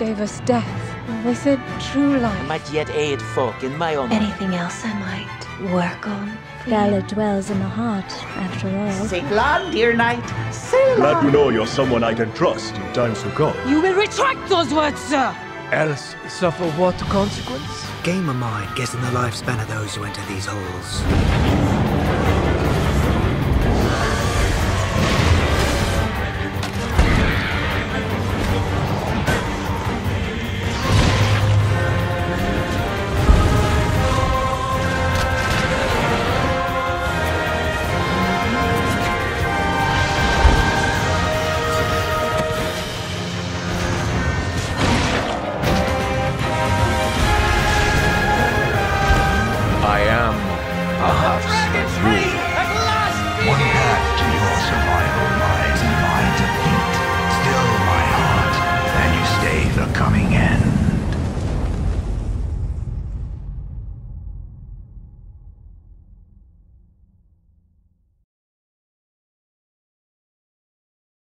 gave us death. They said true life. I might yet aid folk in my own Anything else I might work on? Valor dwells in the heart, after all. Say on, dear knight. Say Glad to know you're someone I can trust in times to come. You will retract those words, sir! Else suffer what consequence? Game of mine guessing the lifespan of those who enter these halls.